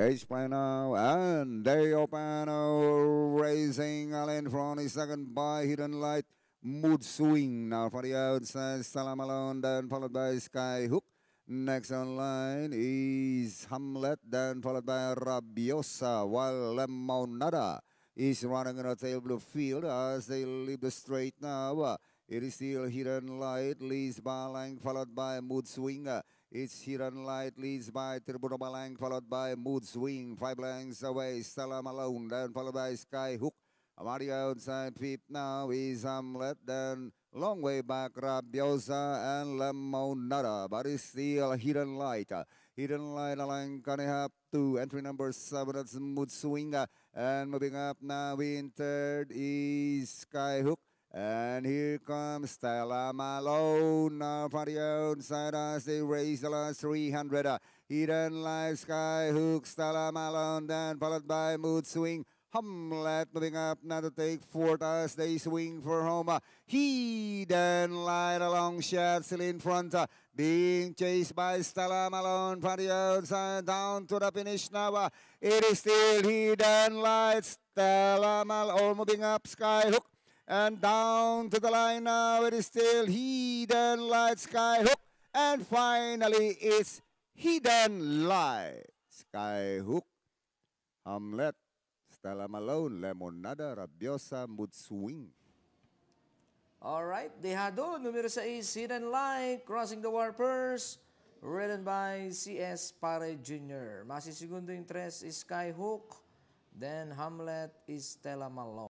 H Plano and Deo Pano racing Allen front is second by Hidden Light. Mood Swing now for the outside. Stella Malone then followed by Sky Hook. Next on line is Hamlet then followed by Rabiosa while Lemonada is running in a tail blue field as they leave the straight now. It is still Hidden Light leads Balang followed by Mood Swing. It's Hidden Light leads by Tribuna Balang, followed by Mood Swing. Five lengths away, Stella Malone, then followed by Sky Hook. The outside, fifth now is Hamlet, then long way back, Rabiosa and Lemonada, but it's still Hidden Light. Hidden Light coming up to entry number seven, that's Mood Swing. And moving up now in third is Sky Hook. And here comes Stella Malone now for the outside as they raise the last 300. Uh, Hidden Light Sky Hook, Stella Malone, then followed by Mood Swing. Hamlet moving up now to take fourth as they swing for home. Uh, Hidden Light along shot still in front. Uh, being chased by Stella Malone for the outside down to the finish now. Uh, it is still Hidden Light. Stella Malone moving up Sky Hook. And down to the line now, it is still Hidden Light Sky Hook. And finally, it's Hidden Light Sky Hook. Hamlet, Stella Malone, Lemonada, Rabiosa, Mood Swing. Alright, Dehado, numero 6, Hidden Light, Crossing the Warpers, ridden by CS Pare Jr. Masisigundo yung 3 is Skyhook, then Hamlet is Stella Malone.